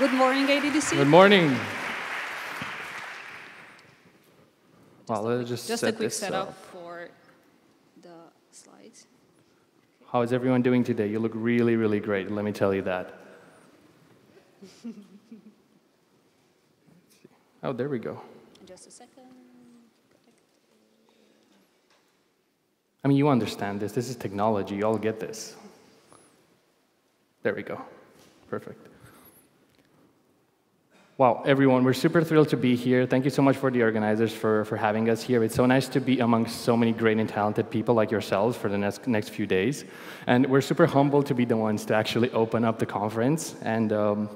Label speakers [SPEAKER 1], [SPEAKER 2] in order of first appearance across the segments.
[SPEAKER 1] Good morning, ADDC.
[SPEAKER 2] Good morning. Well, let's just
[SPEAKER 1] Just
[SPEAKER 2] set
[SPEAKER 1] a quick setup
[SPEAKER 2] up.
[SPEAKER 1] for the slides.
[SPEAKER 2] How is everyone doing today? You look really, really great. Let me tell you that. oh, there we go.
[SPEAKER 1] Just a second.
[SPEAKER 2] I mean, you understand this. This is technology. You all get this. There we go. Perfect. Wow, everyone, we're super thrilled to be here. Thank you so much for the organizers for, for having us here. It's so nice to be amongst so many great and talented people like yourselves for the next, next few days. And we're super humbled to be the ones to actually open up the conference. And um,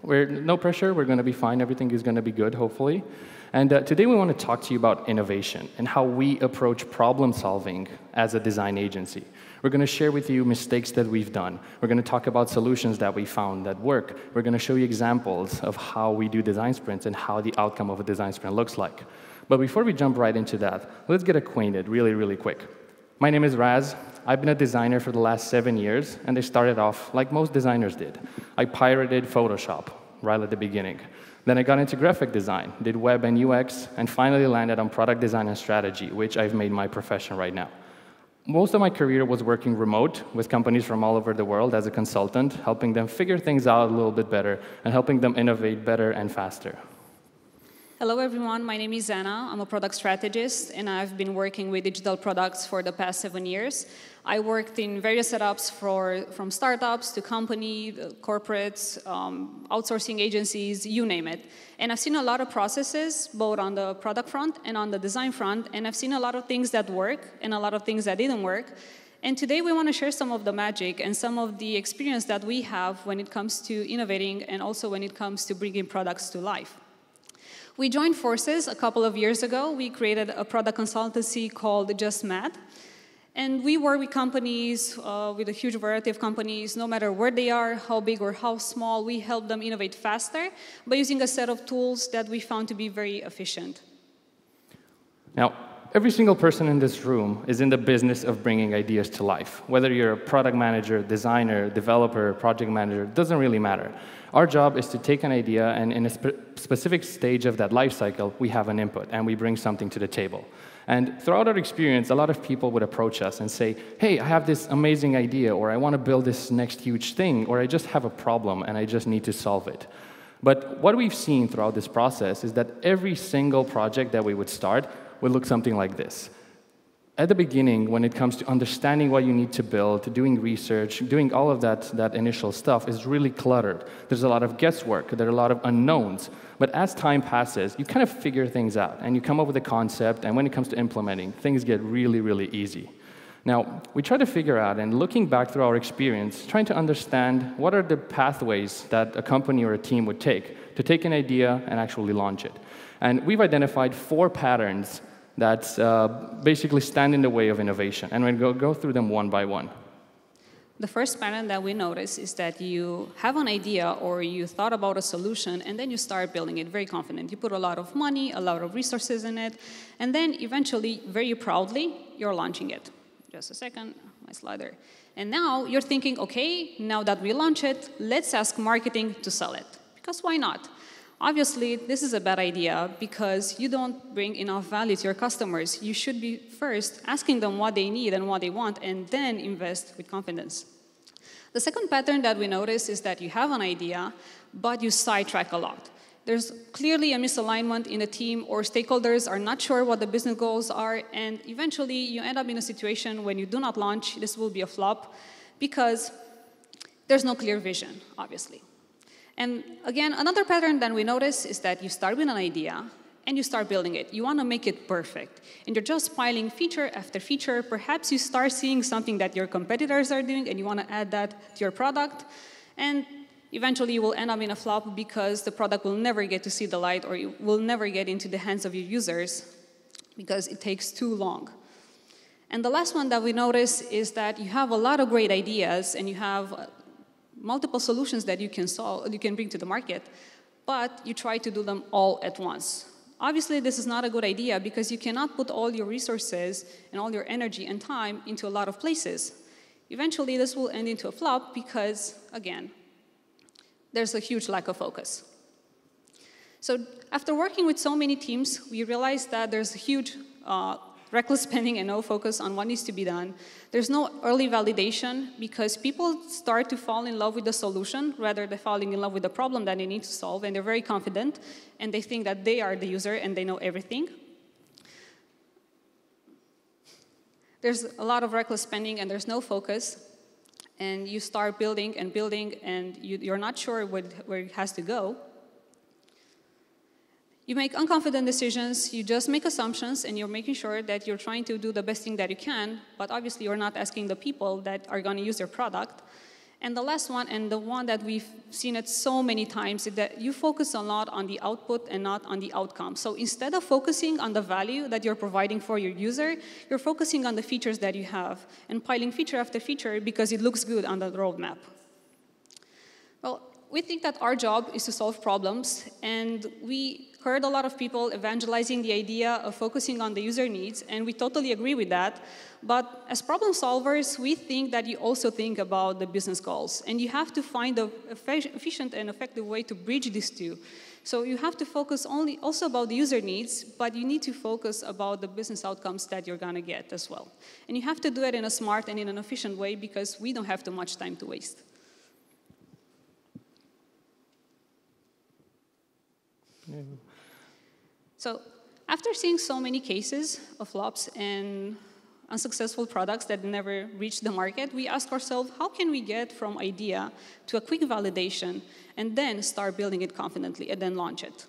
[SPEAKER 2] we're no pressure. We're going to be fine. Everything is going to be good, hopefully. And uh, today we want to talk to you about innovation and how we approach problem solving as a design agency. We're going to share with you mistakes that we've done. We're going to talk about solutions that we found that work. We're going to show you examples of how we do design sprints and how the outcome of a design sprint looks like. But before we jump right into that, let's get acquainted really, really quick. My name is Raz. I've been a designer for the last seven years, and I started off like most designers did. I pirated Photoshop right at the beginning. Then I got into graphic design, did web and UX, and finally landed on product design and strategy, which I've made my profession right now. Most of my career was working remote with companies from all over the world as a consultant, helping them figure things out a little bit better and helping them innovate better and faster.
[SPEAKER 1] Hello, everyone. My name is Ana. I'm a product strategist, and I've been working with digital products for the past seven years. I worked in various setups for, from startups to company, uh, corporates, um, outsourcing agencies, you name it. And I've seen a lot of processes, both on the product front and on the design front, and I've seen a lot of things that work and a lot of things that didn't work. And today we want to share some of the magic and some of the experience that we have when it comes to innovating and also when it comes to bringing products to life. We joined forces a couple of years ago. We created a product consultancy called Just Mad. And we work with companies, uh, with a huge variety of companies, no matter where they are, how big or how small, we help them innovate faster by using a set of tools that we found to be very efficient.
[SPEAKER 2] Now, every single person in this room is in the business of bringing ideas to life. Whether you're a product manager, designer, developer, project manager, doesn't really matter. Our job is to take an idea and in a spe specific stage of that life cycle, we have an input and we bring something to the table. And throughout our experience, a lot of people would approach us and say, hey, I have this amazing idea, or I want to build this next huge thing, or I just have a problem and I just need to solve it. But what we've seen throughout this process is that every single project that we would start would look something like this at the beginning, when it comes to understanding what you need to build, doing research, doing all of that, that initial stuff is really cluttered. There's a lot of guesswork, there are a lot of unknowns. But as time passes, you kind of figure things out and you come up with a concept, and when it comes to implementing, things get really, really easy. Now, we try to figure out, and looking back through our experience, trying to understand what are the pathways that a company or a team would take to take an idea and actually launch it. And we've identified four patterns that uh, basically stand in the way of innovation. And we'll go, go through them one by one.
[SPEAKER 1] The first pattern that we notice is that you have an idea or you thought about a solution and then you start building it very confident. You put a lot of money, a lot of resources in it, and then eventually, very proudly, you're launching it. Just a second, my slider. And now you're thinking, okay, now that we launch it, let's ask marketing to sell it. Because why not? Obviously, this is a bad idea because you don't bring enough value to your customers. You should be first asking them what they need and what they want, and then invest with confidence. The second pattern that we notice is that you have an idea, but you sidetrack a lot. There's clearly a misalignment in the team, or stakeholders are not sure what the business goals are, and eventually you end up in a situation when you do not launch, this will be a flop because there's no clear vision, obviously. And again, another pattern that we notice is that you start with an idea and you start building it. You want to make it perfect. And you're just piling feature after feature. Perhaps you start seeing something that your competitors are doing and you want to add that to your product. And eventually you will end up in a flop because the product will never get to see the light or it will never get into the hands of your users because it takes too long. And the last one that we notice is that you have a lot of great ideas and you have multiple solutions that you can solve, you can bring to the market, but you try to do them all at once. Obviously, this is not a good idea because you cannot put all your resources and all your energy and time into a lot of places. Eventually, this will end into a flop because, again, there's a huge lack of focus. So after working with so many teams, we realized that there's a huge uh, reckless spending and no focus on what needs to be done. There's no early validation because people start to fall in love with the solution rather than falling in love with the problem that they need to solve, and they're very confident, and they think that they are the user and they know everything. There's a lot of reckless spending and there's no focus, and you start building and building, and you, are not sure where it has to go. You make unconfident decisions, you just make assumptions, and you're making sure that you're trying to do the best thing that you can, but obviously you're not asking the people that are going to use your product. And the last one, and the one that we've seen it so many times, is that you focus a lot on the output and not on the outcome. So instead of focusing on the value that you're providing for your user, you're focusing on the features that you have and piling feature after feature because it looks good on the roadmap. Well, we think that our job is to solve problems, and we heard a lot of people evangelizing the idea of focusing on the user needs, and we totally agree with that. But as problem solvers, we think that you also think about the business goals, and you have to find an efficient and effective way to bridge these two. So you have to focus only also about the user needs, but you need to focus about the business outcomes that you're going to get as well. And you have to do it in a smart and in an efficient way because we don't have too much time to waste. So after seeing so many cases of flops and unsuccessful products that never reached the market, we ask ourselves, how can we get from idea to a quick validation and then start building it confidently and then launch it?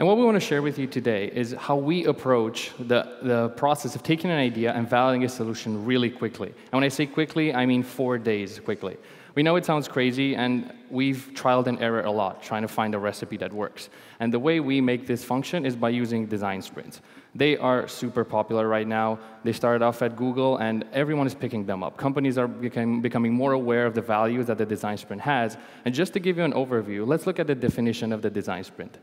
[SPEAKER 2] And what we want to share with you today is how we approach the, the process of taking an idea and validating a solution really quickly. And when I say quickly, I mean four days quickly. We know it sounds crazy, and we've trialed and errored a lot trying to find a recipe that works. And the way we make this function is by using design sprints. They are super popular right now. They started off at Google, and everyone is picking them up. Companies are becoming more aware of the values that the design sprint has. And just to give you an overview, let's look at the definition of the design sprint.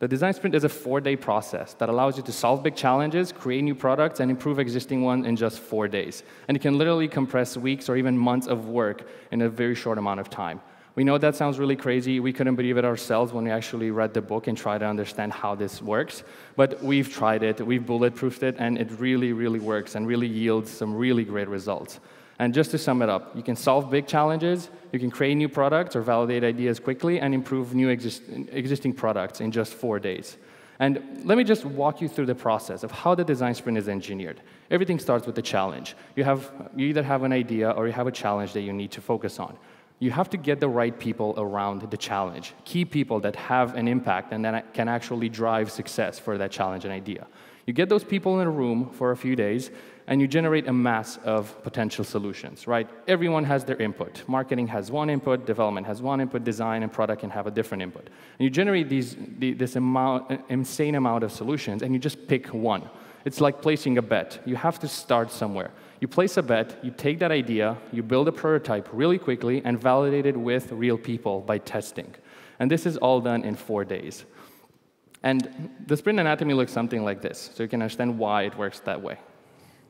[SPEAKER 2] The design sprint is a four-day process that allows you to solve big challenges, create new products, and improve existing ones in just four days. And it can literally compress weeks or even months of work in a very short amount of time. We know that sounds really crazy. We couldn't believe it ourselves when we actually read the book and tried to understand how this works. But we've tried it, we've bulletproofed it, and it really, really works and really yields some really great results. And just to sum it up, you can solve big challenges, you can create new products or validate ideas quickly, and improve new exist existing products in just four days. And let me just walk you through the process of how the design sprint is engineered. Everything starts with the challenge. You, have, you either have an idea or you have a challenge that you need to focus on. You have to get the right people around the challenge, key people that have an impact and that can actually drive success for that challenge and idea. You get those people in a room for a few days, and you generate a mass of potential solutions, right? Everyone has their input. Marketing has one input, development has one input, design and product can have a different input. And you generate these, this amount, insane amount of solutions, and you just pick one. It's like placing a bet. You have to start somewhere. You place a bet, you take that idea, you build a prototype really quickly, and validate it with real people by testing. And this is all done in four days. And the sprint anatomy looks something like this, so you can understand why it works that way.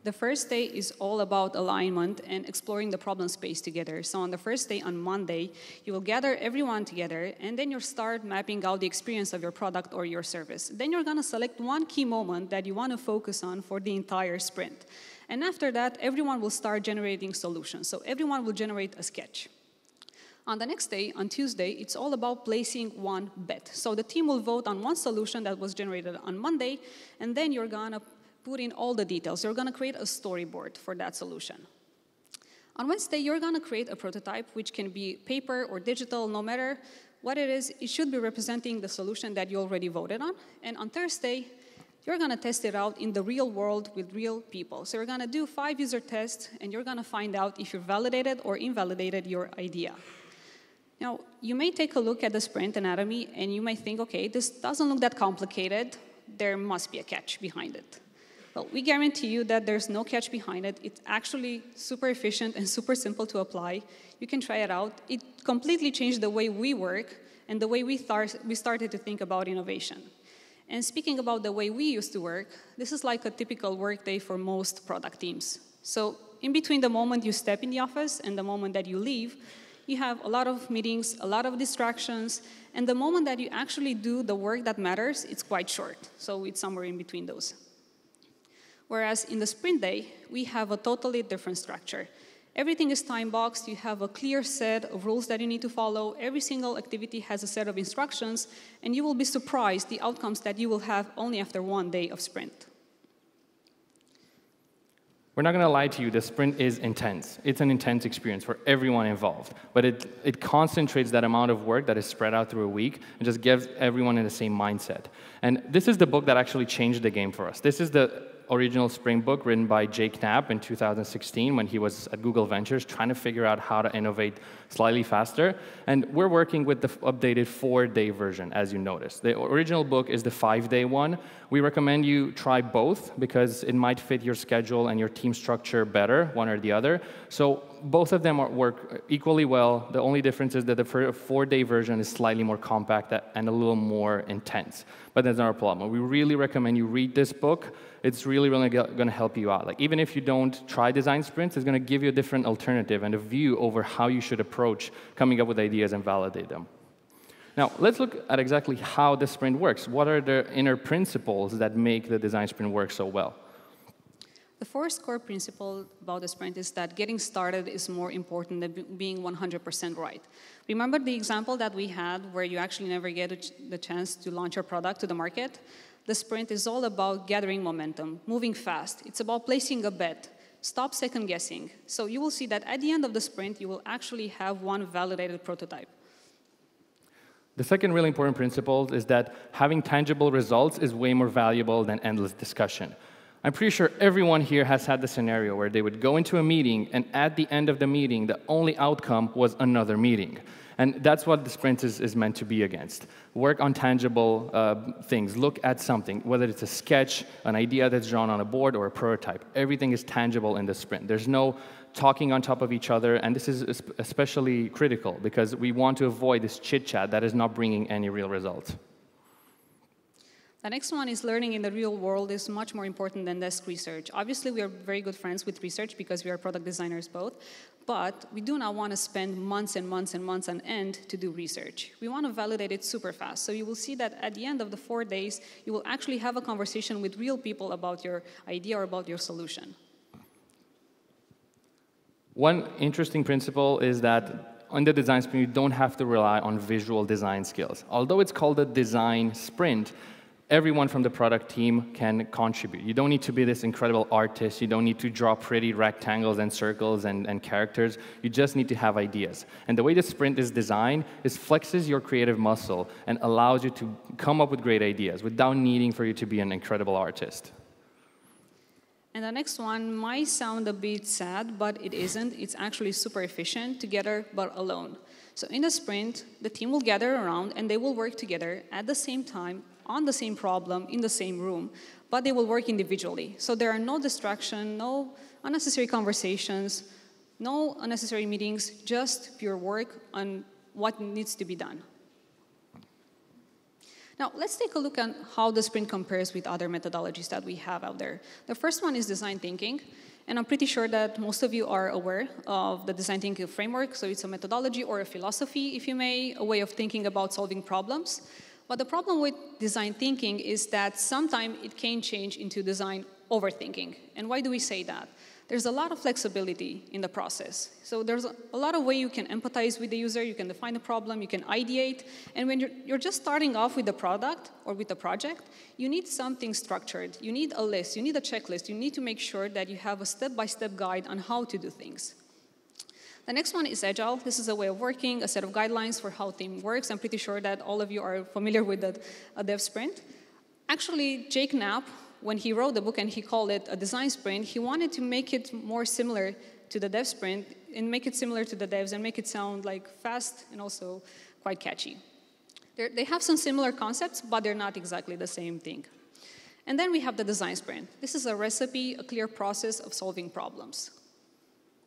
[SPEAKER 1] The first day is all about alignment and exploring the problem space together. So on the first day, on Monday, you will gather everyone together, and then you'll start mapping out the experience of your product or your service. Then you're gonna select one key moment that you wanna focus on for the entire sprint. And after that, everyone will start generating solutions. So everyone will generate a sketch. On the next day, on Tuesday, it's all about placing one bet. So the team will vote on one solution that was generated on Monday, and then you're gonna put in all the details. You're going to create a storyboard for that solution. On Wednesday, you're going to create a prototype, which can be paper or digital, no matter what it is, it should be representing the solution that you already voted on. And on Thursday, you're going to test it out in the real world with real people. So you're going to do five user tests, and you're going to find out if you validated or invalidated your idea. Now, you may take a look at the sprint anatomy, and you may think, okay, this doesn't look that complicated. There must be a catch behind it. Well, we guarantee you that there's no catch behind it. It's actually super efficient and super simple to apply. You can try it out. It completely changed the way we work and the way we, we started to think about innovation. And speaking about the way we used to work, this is like a typical workday for most product teams. So in between the moment you step in the office and the moment that you leave, you have a lot of meetings, a lot of distractions, and the moment that you actually do the work that matters, it's quite short. So it's somewhere in between those. Whereas in the sprint day, we have a totally different structure. Everything is time boxed. You have a clear set of rules that you need to follow. Every single activity has a set of instructions, and you will be surprised the outcomes that you will have only after one day of sprint.
[SPEAKER 2] We're not going to lie to you, the sprint is intense. It's an intense experience for everyone involved, but it, it concentrates that amount of work that is spread out through a week and just gives everyone in the same mindset. And this is the book that actually changed the game for us. This is the original Sprint book written by Jake Knapp in 2016 when he was at Google Ventures trying to figure out how to innovate slightly faster. And we're working with the updated four-day version, as you noticed. The original book is the five-day one. We recommend you try both because it might fit your schedule and your team structure better, one or the other. So both of them work equally well. The only difference is that the four-day version is slightly more compact and a little more intense. But that's not a problem. We really recommend you read this book it's really, really going to help you out. Like even if you don't try design sprints, it's going to give you a different alternative and a view over how you should approach coming up with ideas and validate them. Now, let's look at exactly how the sprint works. What are the inner principles that make the design sprint work so well?
[SPEAKER 1] The first core principle about the sprint is that getting started is more important than being 100% right. Remember the example that we had where you actually never get the chance to launch your product to the market? The sprint is all about gathering momentum, moving fast. It's about placing a bet. Stop second guessing. So you will see that at the end of the sprint, you will actually have one validated prototype.
[SPEAKER 2] The second really important principle is that having tangible results is way more valuable than endless discussion. I'm pretty sure everyone here has had the scenario where they would go into a meeting, and at the end of the meeting, the only outcome was another meeting. And that's what the sprint is, is meant to be against. Work on tangible uh, things. Look at something, whether it's a sketch, an idea that's drawn on a board, or a prototype. Everything is tangible in the sprint. There's no talking on top of each other, and this is especially critical because we want to avoid this chit chat that is not bringing any real results.
[SPEAKER 1] The next one is learning in the real world is much more important than desk research. Obviously, we are very good friends with research because we are product designers both, but we do not want to spend months and months and months on end to do research. We want to validate it super fast. So you will see that at the end of the four days, you will actually have a conversation with real people about your idea or about your solution.
[SPEAKER 2] One interesting principle is that on the design sprint, you don't have to rely on visual design skills. Although it's called a design sprint, everyone from the product team can contribute. You don't need to be this incredible artist. You don't need to draw pretty rectangles and circles and, and characters. You just need to have ideas. And the way the sprint is designed is flexes your creative muscle and allows you to come up with great ideas without needing for you to be an incredible artist.
[SPEAKER 1] And the next one might sound a bit sad, but it isn't. It's actually super efficient together, but alone. So in the sprint, the team will gather around and they will work together at the same time on the same problem in the same room, but they will work individually. So there are no distraction, no unnecessary conversations, no unnecessary meetings, just pure work on what needs to be done. Now, let's take a look at how the sprint compares with other methodologies that we have out there. The first one is design thinking, and I'm pretty sure that most of you are aware of the design thinking framework. So it's a methodology or a philosophy, if you may, a way of thinking about solving problems. But the problem with design thinking is that sometimes it can change into design overthinking. And why do we say that? There's a lot of flexibility in the process. So there's a lot of way you can empathize with the user, you can define the problem, you can ideate. And when you're, you're just starting off with the product or with the project, you need something structured. You need a list, you need a checklist. You need to make sure that you have a step-by-step -step guide on how to do things. The next one is Agile. This is a way of working, a set of guidelines for how team works. I'm pretty sure that all of you are familiar with the uh, Dev Sprint. Actually, Jake Knapp, when he wrote the book and he called it a design sprint, he wanted to make it more similar to the Dev Sprint and make it similar to the devs and make it sound like fast and also quite catchy. They're, they have some similar concepts, but they're not exactly the same thing. And then we have the design sprint. This is a recipe, a clear process of solving problems.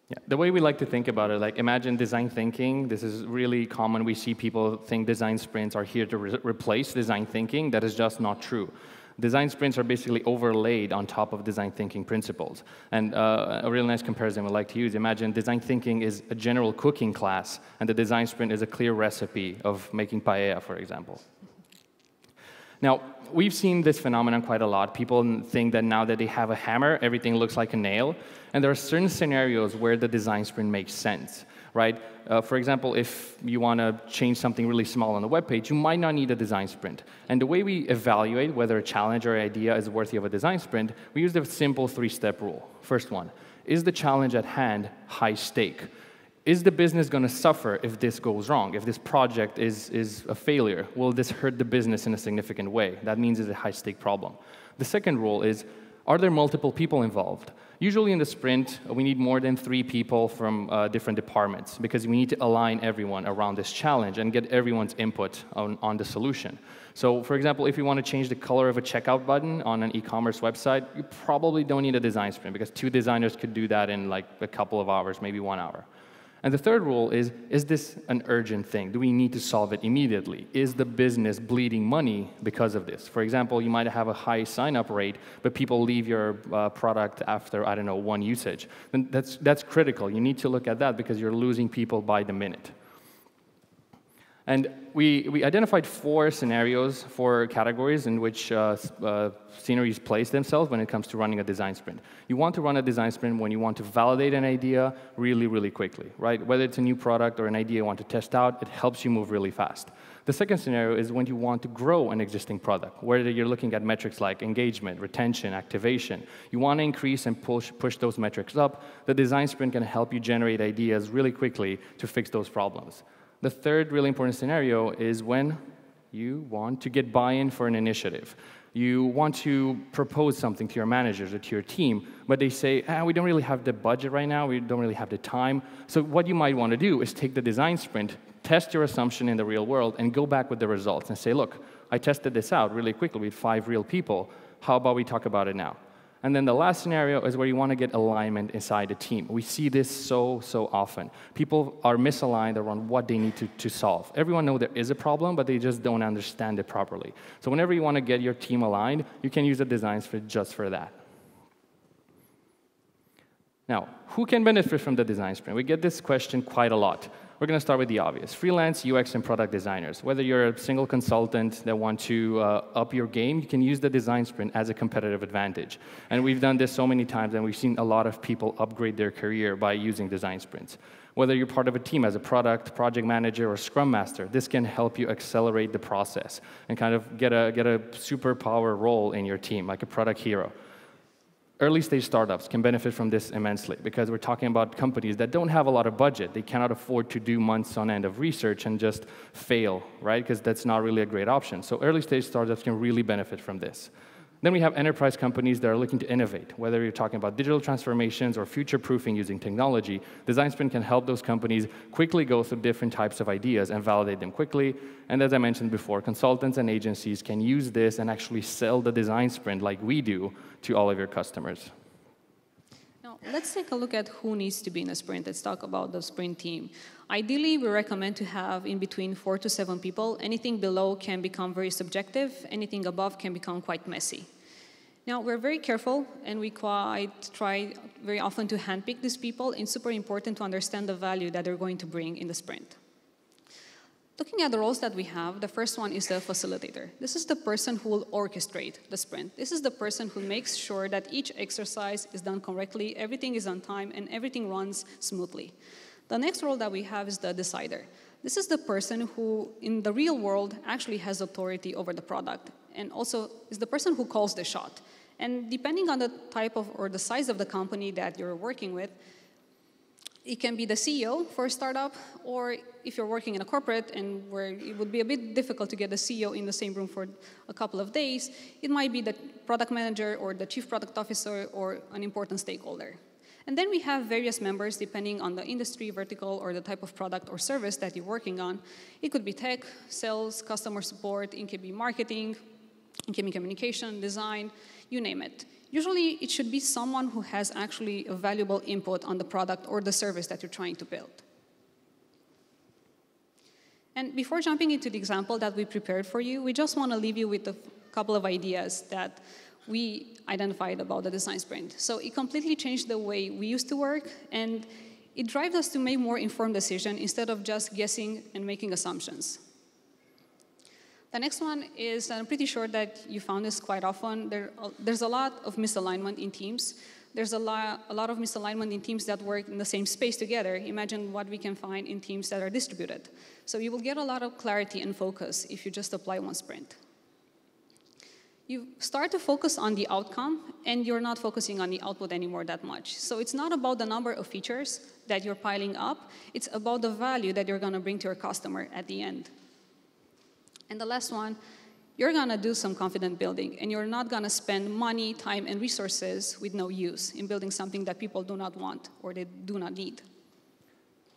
[SPEAKER 2] Yeah, the way we like to think about it, like imagine design thinking. This is really common. We see people think design sprints are here to re replace design thinking. That is just not true. Design sprints are basically overlaid on top of design thinking principles. And uh, a really nice comparison we like to use, imagine design thinking is a general cooking class, and the design sprint is a clear recipe of making paella, for example. Now, we've seen this phenomenon quite a lot. People think that now that they have a hammer, everything looks like a nail. And there are certain scenarios where the design sprint makes sense right? Uh, for example, if you want to change something really small on the web page, you might not need a design sprint. And the way we evaluate whether a challenge or idea is worthy of a design sprint, we use the simple three-step rule. First one, is the challenge at hand high stake? Is the business going to suffer if this goes wrong? If this project is, is a failure, will this hurt the business in a significant way? That means it's a high stake problem. The second rule is, are there multiple people involved? Usually in the sprint, we need more than three people from uh, different departments because we need to align everyone around this challenge and get everyone's input on, on the solution. So for example, if you want to change the color of a checkout button on an e-commerce website, you probably don't need a design sprint because two designers could do that in like a couple of hours, maybe one hour. And the third rule is, is this an urgent thing? Do we need to solve it immediately? Is the business bleeding money because of this? For example, you might have a high sign-up rate, but people leave your uh, product after, I don't know, one usage. Then that's, that's critical. You need to look at that because you're losing people by the minute. And we, we identified four scenarios, four categories in which uh, uh, sceneries place themselves when it comes to running a design sprint. You want to run a design sprint when you want to validate an idea really, really quickly, right? Whether it's a new product or an idea you want to test out, it helps you move really fast. The second scenario is when you want to grow an existing product, whether you're looking at metrics like engagement, retention, activation. You want to increase and push, push those metrics up. The design sprint can help you generate ideas really quickly to fix those problems. The third really important scenario is when you want to get buy-in for an initiative. You want to propose something to your managers or to your team, but they say, ah, we don't really have the budget right now, we don't really have the time. So what you might want to do is take the design sprint, test your assumption in the real world, and go back with the results and say, look, I tested this out really quickly with five real people. How about we talk about it now? And then the last scenario is where you want to get alignment inside a team. We see this so, so often. People are misaligned around what they need to, to solve. Everyone knows there is a problem, but they just don't understand it properly. So whenever you want to get your team aligned, you can use the design sprint just for that. Now, who can benefit from the design sprint? We get this question quite a lot. We're going to start with the obvious. Freelance UX and product designers. Whether you're a single consultant that want to uh, up your game, you can use the design sprint as a competitive advantage. And we've done this so many times, and we've seen a lot of people upgrade their career by using design sprints. Whether you're part of a team as a product, project manager, or scrum master, this can help you accelerate the process and kind of get a, get a superpower role in your team, like a product hero early stage startups can benefit from this immensely because we're talking about companies that don't have a lot of budget. They cannot afford to do months on end of research and just fail, right? Because that's not really a great option. So early stage startups can really benefit from this. Then we have enterprise companies that are looking to innovate. Whether you're talking about digital transformations or future proofing using technology, Design Sprint can help those companies quickly go through different types of ideas and validate them quickly. And as I mentioned before, consultants and agencies can use this and actually sell the Design Sprint like we do to all of your customers.
[SPEAKER 1] Let's take a look at who needs to be in a sprint. Let's talk about the sprint team. Ideally, we recommend to have in between four to seven people. Anything below can become very subjective, anything above can become quite messy. Now, we're very careful and we quite try very often to handpick these people. It's super important to understand the value that they're going to bring in the sprint. Looking at the roles that we have, the first one is the facilitator. This is the person who will orchestrate the sprint. This is the person who makes sure that each exercise is done correctly, everything is on time, and everything runs smoothly. The next role that we have is the decider. This is the person who, in the real world, actually has authority over the product and also is the person who calls the shot. And depending on the type of or the size of the company that you're working with, it can be the CEO for a startup, or if you're working in a corporate and where it would be a bit difficult to get the CEO in the same room for a couple of days, it might be the product manager or the chief product officer or an important stakeholder. And then we have various members depending on the industry, vertical, or the type of product or service that you're working on. It could be tech, sales, customer support, it could be marketing, it can be communication, design, you name it. Usually, it should be someone who has actually a valuable input on the product or the service that you're trying to build. And before jumping into the example that we prepared for you, we just want to leave you with a couple of ideas that we identified about the design sprint. So it completely changed the way we used to work, and it drives us to make more informed decisions instead of just guessing and making assumptions. The next one is, I'm pretty sure that you found this quite often, there, there's a lot of misalignment in teams. There's a lot, a lot of misalignment in teams that work in the same space together. Imagine what we can find in teams that are distributed. So you will get a lot of clarity and focus if you just apply one sprint you start to focus on the outcome and you're not focusing on the output anymore that much. So it's not about the number of features that you're piling up, it's about the value that you're gonna bring to your customer at the end. And the last one, you're gonna do some confident building and you're not gonna spend money, time, and resources with no use in building something that people do not want or they do not need.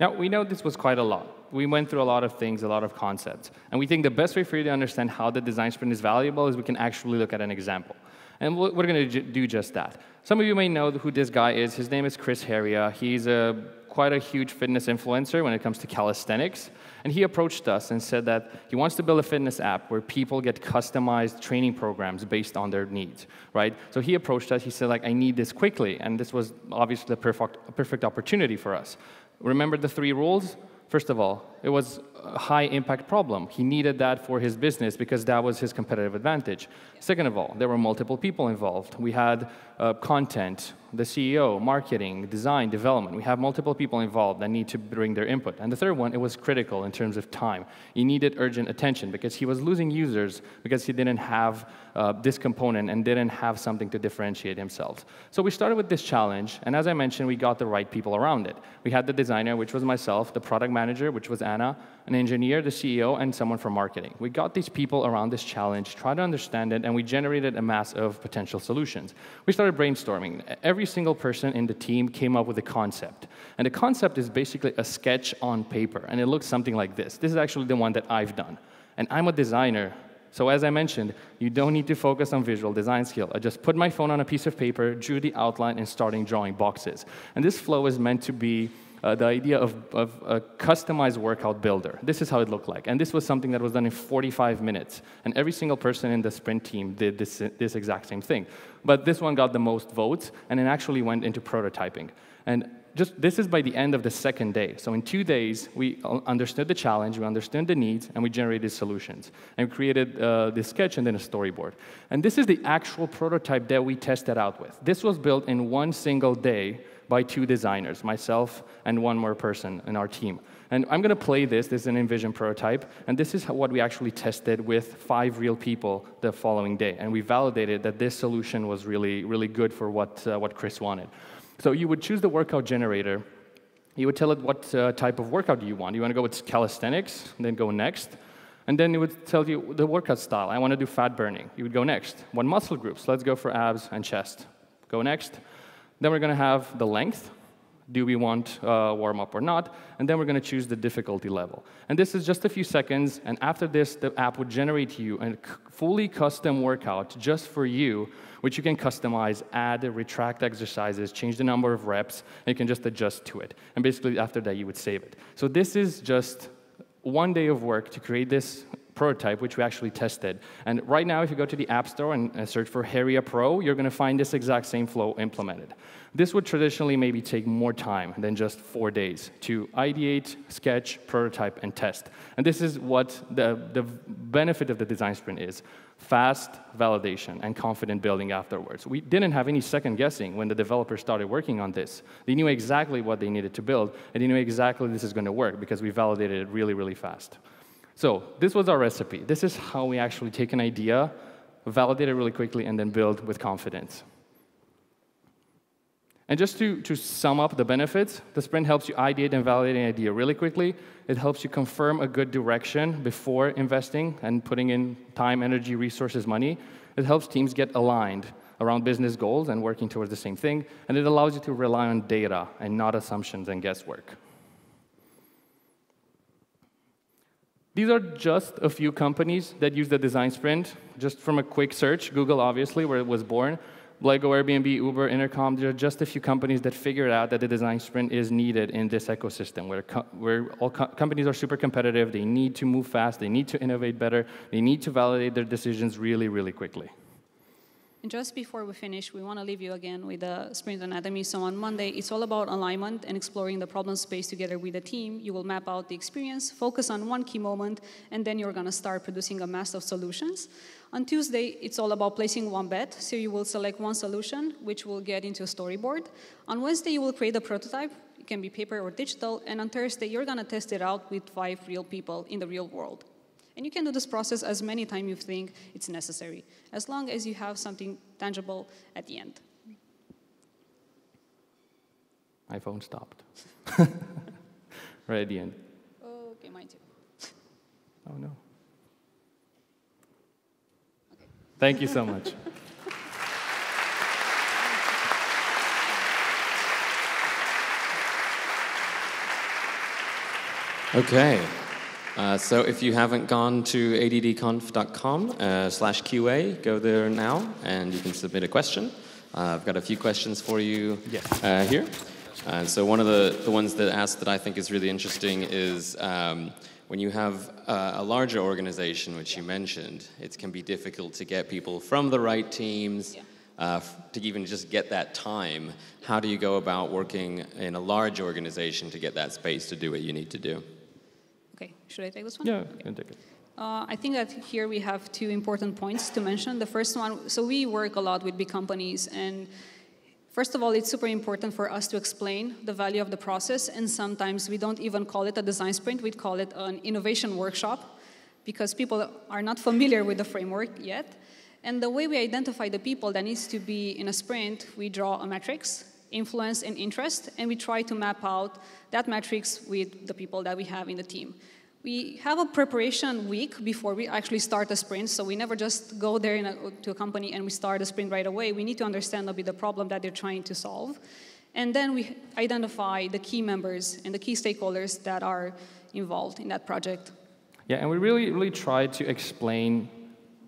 [SPEAKER 2] Now, we know this was quite a lot. We went through a lot of things, a lot of concepts. And we think the best way for you to understand how the design sprint is valuable is we can actually look at an example. And we're going to do just that. Some of you may know who this guy is. His name is Chris Heria. He's a, quite a huge fitness influencer when it comes to calisthenics. And he approached us and said that he wants to build a fitness app where people get customized training programs based on their needs, right? So he approached us. He said, like, I need this quickly. And this was obviously the perfect, perfect opportunity for us. Remember the three rules? First of all, it was high impact problem. He needed that for his business because that was his competitive advantage. Second of all, there were multiple people involved. We had uh, content, the CEO, marketing, design, development. We have multiple people involved that need to bring their input. And the third one, it was critical in terms of time. He needed urgent attention because he was losing users because he didn't have uh, this component and didn't have something to differentiate himself. So we started with this challenge, and as I mentioned, we got the right people around it. We had the designer, which was myself, the product manager, which was Ana, an engineer, the CEO, and someone from marketing. We got these people around this challenge, tried to understand it, and we generated a mass of potential solutions. We started brainstorming. Every single person in the team came up with a concept. And the concept is basically a sketch on paper, and it looks something like this. This is actually the one that I've done. And I'm a designer, so as I mentioned, you don't need to focus on visual design skill. I just put my phone on a piece of paper, drew the outline, and starting drawing boxes. And this flow is meant to be uh, the idea of, of, a customized workout builder. This is how it looked like. And this was something that was done in 45 minutes. And every single person in the sprint team did this, this exact same thing. But this one got the most votes, and it actually went into prototyping. And just this is by the end of the second day. So in two days, we understood the challenge, we understood the needs, and we generated solutions. And created uh, this sketch and then a storyboard. And this is the actual prototype that we tested out with. This was built in one single day by two designers, myself and one more person in our team. And I'm going to play this. This is an InVision prototype. And this is what we actually tested with five real people the following day. And we validated that this solution was really, really good for what, uh, what Chris wanted. So you would choose the workout generator. You would tell it what uh, type of workout do you want. You want to go with calisthenics, then go next. And then it would tell you the workout style. I want to do fat burning. You would go next. What muscle groups? Let's go for abs and chest. Go next. Then we're going to have the length. Do we want uh, warm up or not? And then we're going to choose the difficulty level. And this is just a few seconds. And after this, the app would generate you a fully custom workout just for you, which you can customize, add, retract exercises, change the number of reps, and you can just adjust to it. And basically, after that, you would save it. So this is just one day of work to create this prototype, which we actually tested. And right now, if you go to the App Store and search for Heria Pro, you're going to find this exact same flow implemented. This would traditionally maybe take more time than just four days to ideate, sketch, prototype, and test. And this is what the, the benefit of the design sprint is fast validation and confident building afterwards. We didn't have any second guessing when the developers started working on this. They knew exactly what they needed to build, and they knew exactly this is going to work because we validated it really, really fast. So this was our recipe. This is how we actually take an idea, validate it really quickly, and then build with confidence. And just to, to sum up the benefits, the sprint helps you ideate and validate an idea really quickly. It helps you confirm a good direction before investing and putting in time, energy, resources, money. It helps teams get aligned around business goals and working towards the same thing. And it allows you to rely on data and not assumptions and guesswork. These are just a few companies that use the design sprint. Just from a quick search, Google, obviously, where it was born. Lego, Airbnb, Uber, Intercom, there are just a few companies that figured out that the design sprint is needed in this ecosystem where, co where all co companies are super competitive, they need to move fast, they need to innovate better, they need to validate their decisions really, really quickly.
[SPEAKER 1] And just before we finish, we want to leave you again with the sprint anatomy. So on Monday, it's all about alignment and exploring the problem space together with the team. You will map out the experience, focus on one key moment, and then you're going to start producing a mass of solutions. On Tuesday, it's all about placing one bet. So you will select one solution, which will get into a storyboard. On Wednesday, you will create a prototype. It can be paper or digital. And on Thursday, you're going to test it out with five real people in the real world. And you can do this process as many times you think it's necessary, as long as you have something tangible at the end.
[SPEAKER 2] My phone stopped. right at the end.
[SPEAKER 1] Okay, mine too.
[SPEAKER 2] Oh no. Okay. Thank you so much.
[SPEAKER 3] Okay. Uh, so if you haven't gone to addconf.com uh, slash QA, go there now and you can submit a question. Uh, I've got a few questions for you uh, here. And so one of the, the ones that asked that I think is really interesting is um, when you have uh, a larger organization, which you mentioned, it can be difficult to get people from the right teams yeah. Uh, to even just get that time. How do you go about working in a large organization to get that space to do what you need to do?
[SPEAKER 1] Should I take this one?
[SPEAKER 2] Yeah,
[SPEAKER 1] okay.
[SPEAKER 2] can take it.
[SPEAKER 1] Uh, I think that here we have two important points to mention. The first one, so we work a lot with big companies, and first of all, it's super important for us to explain the value of the process, and sometimes we don't even call it a design sprint, we call it an innovation workshop, because people are not familiar with the framework yet. And the way we identify the people that needs to be in a sprint, we draw a matrix, influence and interest, and we try to map out that matrix with the people that we have in the team. We have a preparation week before we actually start a sprint, so we never just go there a, to a company and we start a sprint right away. We need to understand a bit the problem that they're trying to solve. And then we identify the key members and the key stakeholders that are involved in that project.
[SPEAKER 2] Yeah, and we really, really try to explain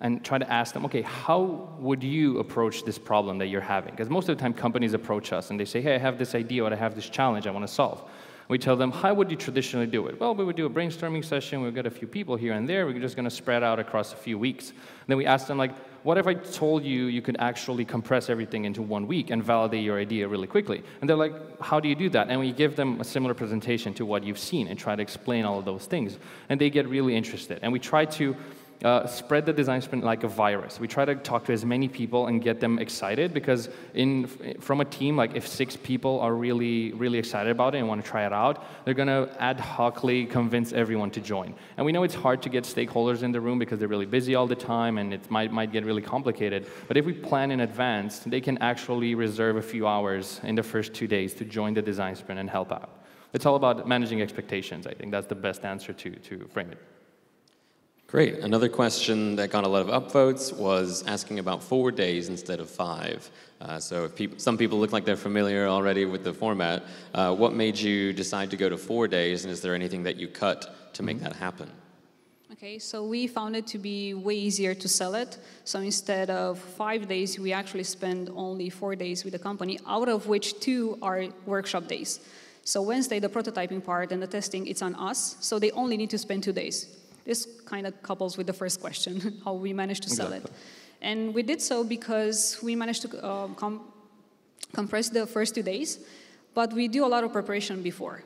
[SPEAKER 2] and try to ask them, okay, how would you approach this problem that you're having? Because most of the time companies approach us and they say, hey, I have this idea or I have this challenge I want to solve. We tell them, how would you traditionally do it? Well, we would do a brainstorming session. We've got a few people here and there. We're just going to spread out across a few weeks. And then we ask them, like, what if I told you you could actually compress everything into one week and validate your idea really quickly? And they're like, how do you do that? And we give them a similar presentation to what you've seen and try to explain all of those things. And they get really interested. And we try to uh, spread the design sprint like a virus. We try to talk to as many people and get them excited because in, from a team, like if six people are really, really excited about it and want to try it out, they're going to ad hocly convince everyone to join. And we know it's hard to get stakeholders in the room because they're really busy all the time and it might, might get really complicated. But if we plan in advance, they can actually reserve a few hours in the first two days to join the design sprint and help out. It's all about managing expectations. I think that's the best answer to, to frame it.
[SPEAKER 3] Great. Another question that got a lot of upvotes was asking about four days instead of five. Uh, so if people, some people look like they're familiar already with the format, uh, what made you decide to go to four days, and is there anything that you cut to make that happen?
[SPEAKER 1] Okay, so we found it to be way easier to sell it. So instead of five days, we actually spend only four days with the company, out of which two are workshop days. So Wednesday, the prototyping part and the testing, it's on us. So they only need to spend two days. This kind of couples with the first question, how we managed to sell exactly. it. And we did so because we managed to uh, com compress the first two days, but we do a lot of preparation before.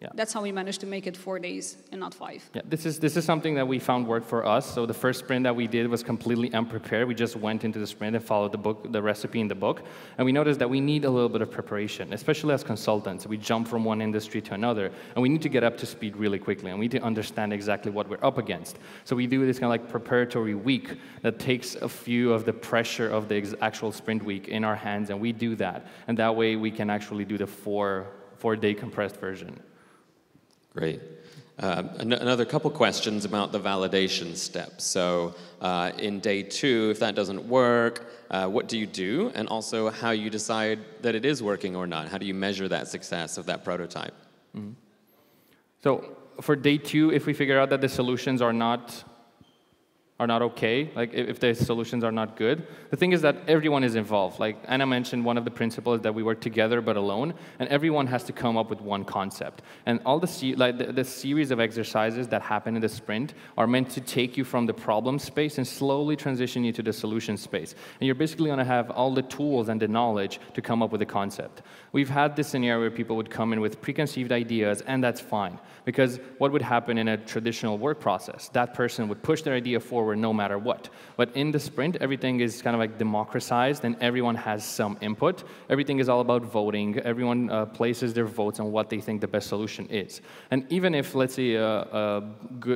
[SPEAKER 1] Yeah. That's how we managed to make it four days and not five.
[SPEAKER 2] Yeah, this is, this is something that we found worked for us. So the first sprint that we did was completely unprepared. We just went into the sprint and followed the book, the recipe in the book. And we noticed that we need a little bit of preparation, especially as consultants. We jump from one industry to another, and we need to get up to speed really quickly, and we need to understand exactly what we're up against. So we do this kind of like preparatory week that takes a few of the pressure of the actual sprint week in our hands, and we do that. And that way we can actually do the four, four-day compressed version.
[SPEAKER 3] Great. Uh, an another couple questions about the validation step. So, uh, in day two, if that doesn't work, uh, what do you do? And also, how you decide that it is working or not? How do you measure that success of that prototype? Mm -hmm.
[SPEAKER 2] So, for day two, if we figure out that the solutions are not are not okay, like if the solutions are not good. The thing is that everyone is involved. Like Ana mentioned, one of the principles that we work together but alone, and everyone has to come up with one concept. And all the, like the, the series of exercises that happen in the sprint are meant to take you from the problem space and slowly transition you to the solution space. And you're basically going to have all the tools and the knowledge to come up with a concept. We've had this scenario where people would come in with preconceived ideas, and that's fine. Because what would happen in a traditional work process? That person would push their idea forward no matter what. But in the sprint, everything is kind of like democratized, and everyone has some input. Everything is all about voting. Everyone uh, places their votes on what they think the best solution is. And even if, let's say, a, a,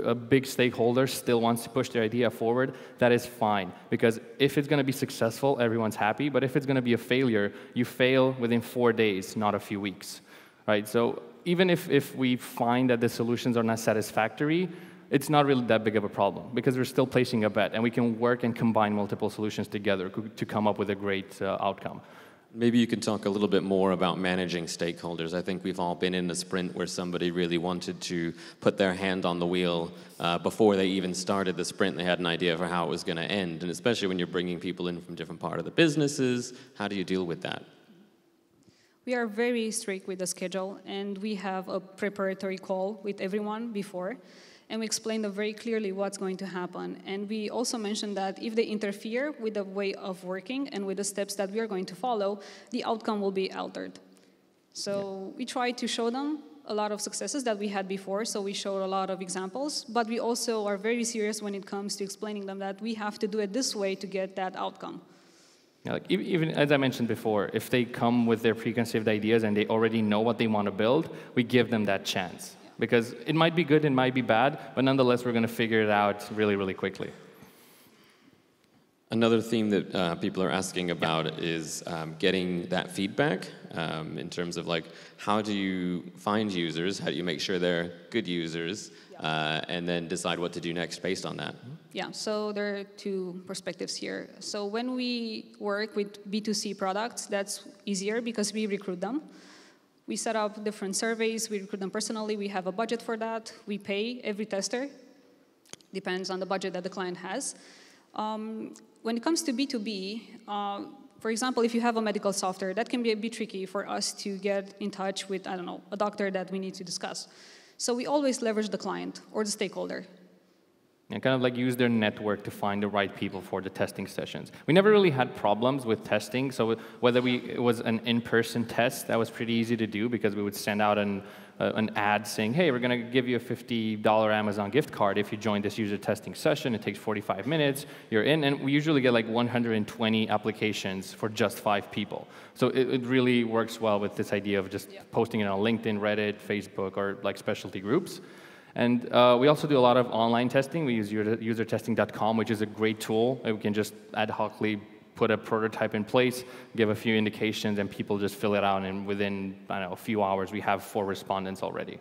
[SPEAKER 2] a big stakeholder still wants to push their idea forward, that is fine. Because if it's going to be successful, everyone's happy. But if it's going to be a failure, you fail within four days, not a few weeks. Right? So even if, if we find that the solutions are not satisfactory, it's not really that big of a problem because we're still placing a bet and we can work and combine multiple solutions together to come up with a great uh, outcome.
[SPEAKER 3] Maybe you can talk a little bit more about managing stakeholders. I think we've all been in a sprint where somebody really wanted to put their hand on the wheel uh, before they even started the sprint. They had an idea for how it was going to end. And especially when you're bringing people in from different part of the businesses, how do you deal with that?
[SPEAKER 1] We are very strict with the schedule, and we have a preparatory call with everyone before and we explained very clearly what's going to happen. And we also mentioned that if they interfere with the way of working and with the steps that we are going to follow, the outcome will be altered. So yeah. we try to show them a lot of successes that we had before, so we showed a lot of examples, but we also are very serious when it comes to explaining them that we have to do it this way to get that outcome.
[SPEAKER 2] Like even as I mentioned before, if they come with their preconceived ideas and they already know what they want to build, we give them that chance because it might be good, it might be bad, but nonetheless, we're going to figure it out really, really quickly.
[SPEAKER 3] Another theme that uh, people are asking about yeah. is um, getting that feedback um, in terms of like how do you find users, how do you make sure they're good users, yeah. uh, and then decide what to do next based on that.
[SPEAKER 1] Yeah, so there are two perspectives here. So when we work with B2C products, that's easier because we recruit them. We set up different surveys, we recruit them personally, we have a budget for that, we pay every tester, depends on the budget that the client has. Um, when it comes to B2B, uh, for example, if you have a medical software, that can be a bit tricky for us to get in touch with, I don't know, a doctor that we need to discuss. So we always leverage the client or the stakeholder
[SPEAKER 2] and kind of like use their network to find the right people for the testing sessions. We never really had problems with testing, so whether we, it was an in-person test, that was pretty easy to do because we would send out an, uh, an ad saying, hey, we're going to give you a $50 Amazon gift card if you join this user testing session. It takes 45 minutes, you're in, and we usually get like 120 applications for just five people. So it, it really works well with this idea of just yeah. posting it on LinkedIn, Reddit, Facebook, or like specialty groups. And uh, we also do a lot of online testing. We use usertesting.com, which is a great tool. We can just ad hocly put a prototype in place, give a few indications, and people just fill it out. And within, I don't know, a few hours, we have four respondents already.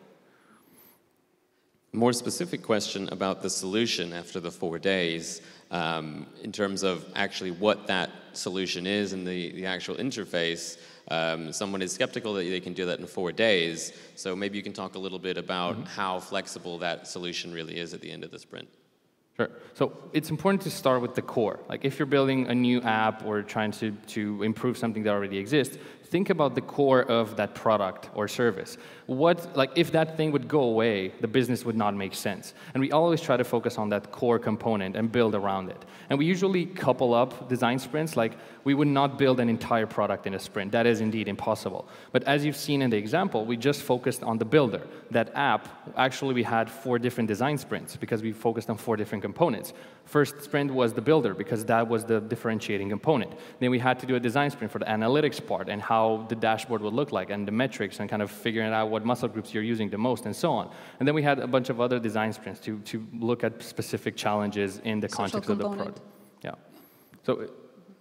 [SPEAKER 3] More specific question about the solution after the four days, um, in terms of actually what that solution is and the, the actual interface. Um, someone is skeptical that they can do that in four days. So maybe you can talk a little bit about mm-hmm. how flexible that solution really is at the end of the sprint.
[SPEAKER 2] Sure. So it's important to start with the core. Like if you're building a new app or trying to, to improve something that already exists, think about the core of that product or service. What, like, if that thing would go away, the business would not make sense. And we always try to focus on that core component and build around it. And we usually couple up design sprints. Like, we would not build an entire product in a sprint. That is indeed impossible. But as you've seen in the example, we just focused on the builder. That app, actually, we had four different design sprints because we focused on four different components. First sprint was the builder because that was the differentiating component. Then we had to do a design sprint for the analytics part and how the dashboard would look like and the metrics and kind of figuring out what muscle groups you're using the most and so on. And then we had a bunch of other design sprints to, to look at specific challenges in the Social context component. of the product. Yeah. So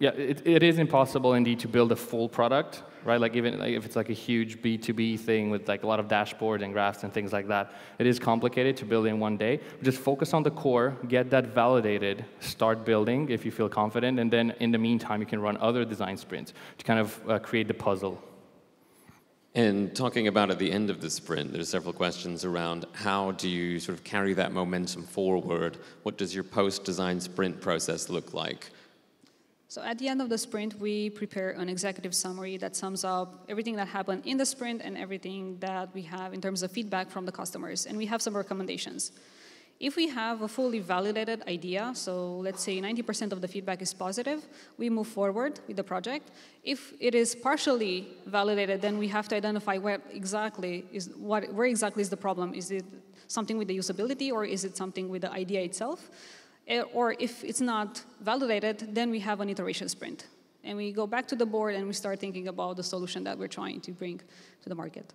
[SPEAKER 2] yeah, it, it is impossible indeed to build a full product, right? Like even like if it's like a huge B2B thing with like a lot of dashboards and graphs and things like that, it is complicated to build in one day. Just focus on the core, get that validated, start building if you feel confident, and then in the meantime, you can run other design sprints to kind of uh, create the puzzle.
[SPEAKER 3] And talking about at the end of the sprint, there's several questions around how do you sort of carry that momentum forward? What does your post-design sprint process look like?
[SPEAKER 1] So at the end of the sprint, we prepare an executive summary that sums up everything that happened in the sprint and everything that we have in terms of feedback from the customers. And we have some recommendations. If we have a fully validated idea, so let's say 90% of the feedback is positive, we move forward with the project. If it is partially validated, then we have to identify where exactly is what where exactly is the problem. Is it something with the usability or is it something with the idea itself? Eh, or if it's not validated, then we have an iteration sprint. And we go back to the board and we start thinking about the solution that we're trying to bring to the market.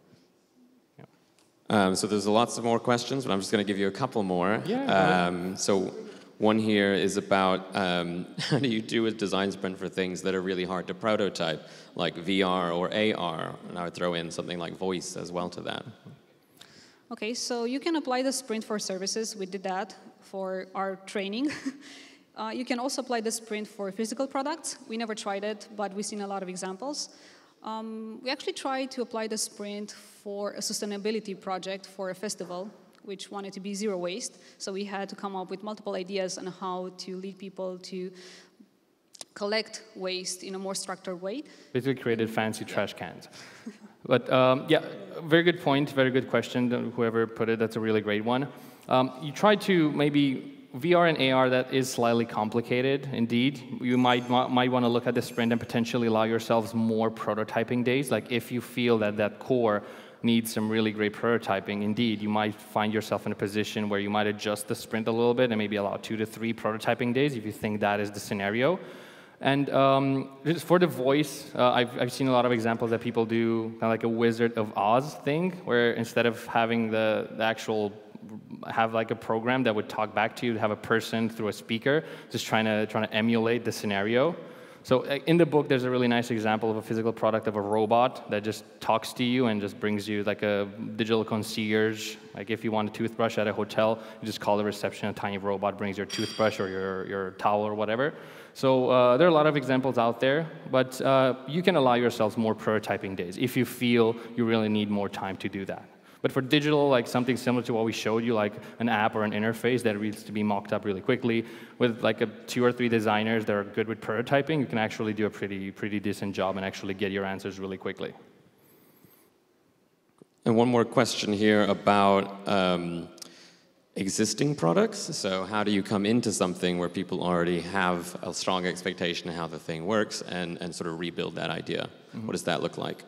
[SPEAKER 3] Um, so there's a lots of more questions, but I'm just going to give you a couple more.
[SPEAKER 2] Yeah.
[SPEAKER 3] Um, so one here is about um, how do you do a design sprint for things that are really hard to prototype, like VR or AR? And I would throw in something like voice as well to that.
[SPEAKER 1] Okay, so you can apply the sprint for services. We did that for our training. uh, you can also apply the sprint for physical products. We never tried it, but we've seen a lot of examples. Um, we actually tried to apply the sprint for a sustainability project for a festival, which wanted to be zero waste. So we had to come up with multiple ideas on how to lead people to collect waste in a more structured way.
[SPEAKER 2] Basically, created fancy trash cans. but um, yeah, very good point, very good question. Whoever put it, that's a really great one. Um, you try to maybe VR and AR, that is slightly complicated indeed. You might, might want to look at the sprint and potentially allow yourselves more prototyping days. Like if you feel that that core needs some really great prototyping, indeed, you might find yourself in a position where you might adjust the sprint a little bit and maybe allow two to three prototyping days if you think that is the scenario. And um, for the voice, uh, I've, I've seen a lot of examples that people do kind of like a Wizard of Oz thing, where instead of having the, the actual have like a program that would talk back to you, have a person through a speaker, just trying to trying to emulate the scenario. So uh, in the book, there's a really nice example of a physical product of a robot that just talks to you and just brings you like a digital concierge. Like if you want a toothbrush at a hotel, you just call the reception, a tiny robot brings your toothbrush or your, your towel or whatever. So uh, there are a lot of examples out there, but uh, you can allow yourselves more prototyping days if you feel you really need more time to do that. But for digital, like something similar to what we showed you, like an app or an interface that needs to be mocked up really quickly, with like a two or three designers that are good with prototyping, you can actually do a pretty, pretty decent job and actually get your answers really quickly.
[SPEAKER 3] And one more question here about um, existing products. So how do you come into something where people already have a strong expectation of how the thing works and, and sort of rebuild that idea? Mm -hmm. What does that look like?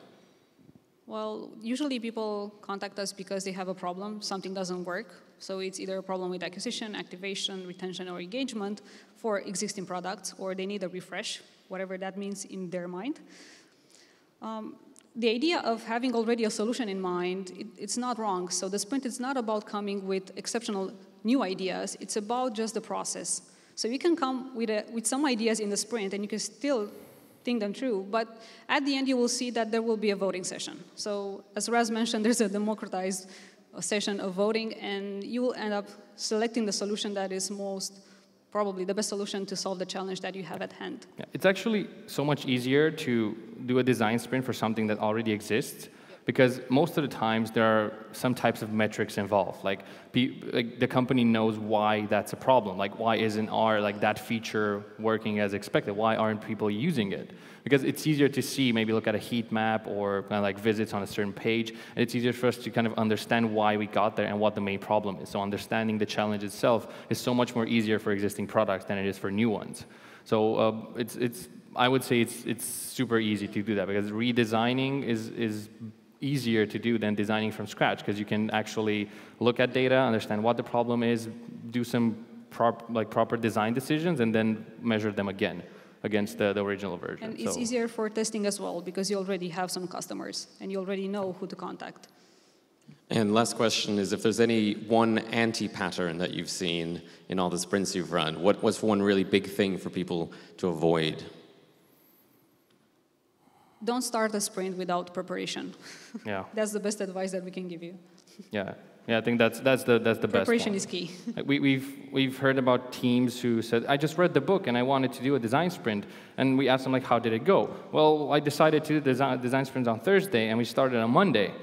[SPEAKER 1] Well, usually people contact us because they have a problem, something doesn't work. So it's either a problem with acquisition, activation, retention, or engagement for existing products, or they need a refresh, whatever that means in their mind. Um, the idea of having already a solution in mind, it, it's not wrong. So the sprint is not about coming with exceptional new ideas, it's about just the process. So you can come with, a, with some ideas in the sprint and you can still them through. But at the end, you will see that there will be a voting session. So as Raz mentioned, there's a democratized uh, session of voting, and you will end up selecting the solution that is most probably the best solution to solve the challenge that you have at hand.
[SPEAKER 2] Yeah, it's actually so much easier to do a design sprint for something that already exists because most of the times there are some types of metrics involved. Like, like, the company knows why that's a problem. Like why isn't our like that feature working as expected? Why aren't people using it? Because it's easier to see, maybe look at a heat map or kind of like visits on a certain page, and it's easier for us to kind of understand why we got there and what the main problem is. So understanding the challenge itself is so much more easier for existing products than it is for new ones. So uh, it's, it's, I would say it's, it's super easy to do that because redesigning is, is easier to do than designing from scratch because you can actually look at data, understand what the problem is, do some prop, like proper design decisions, and then measure them again against the, the original version.
[SPEAKER 1] And it's so. easier for testing as well because you already have some customers and you already know who to contact.
[SPEAKER 3] And last question is if there's any one anti-pattern that you've seen in all the sprints you've run, what was one really big thing for people to avoid?
[SPEAKER 1] Don't start a sprint without preparation.
[SPEAKER 2] Yeah.
[SPEAKER 1] That's the best advice that we can give you.
[SPEAKER 2] yeah. Yeah, I think that's that's the that's the
[SPEAKER 1] Preparation
[SPEAKER 2] best.
[SPEAKER 1] Preparation is
[SPEAKER 2] key. we, we've we've heard about teams who said, "I just read the book and I wanted to do a design sprint," and we asked them like, "How did it go?" Well, I decided to do design design sprints on Thursday, and we started on Monday.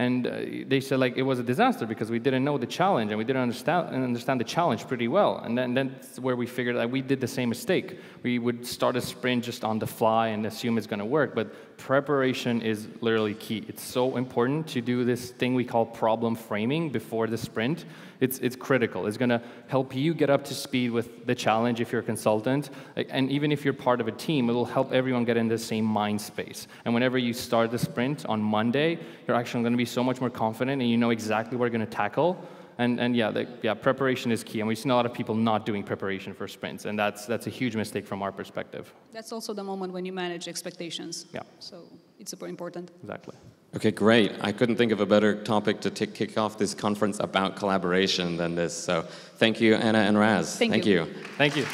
[SPEAKER 2] And uh, they said like it was a disaster because we didn't know the challenge and we didn't understand, understand the challenge pretty well. And then that's where we figured that we did the same mistake. We would start a sprint just on the fly and assume it's going to work. But preparation is literally key. It's so important to do this thing we call problem framing before the sprint. It's, it's critical. It's going to help you get up to speed with the challenge if you're a consultant. And even if you're part of a team, it will help everyone get in the same mind space. And whenever you start the sprint on Monday, you're actually going to be so much more confident and you know exactly what you're going to tackle. And, and yeah, the, yeah, preparation is key. And we've seen a lot of people not doing preparation for sprints, and that's, that's a huge mistake from our perspective.
[SPEAKER 1] That's also the moment when you manage expectations.
[SPEAKER 2] Yeah.
[SPEAKER 1] So it's super important.
[SPEAKER 2] Exactly.
[SPEAKER 3] Okay, great. I couldn't think of a better topic to kick off this conference about collaboration than this. So thank you, Ana and Raz.
[SPEAKER 1] Thank,
[SPEAKER 3] thank
[SPEAKER 1] you.
[SPEAKER 3] you.
[SPEAKER 2] Thank you.